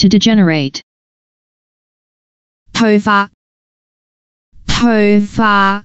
To degenerate. 退化，退化，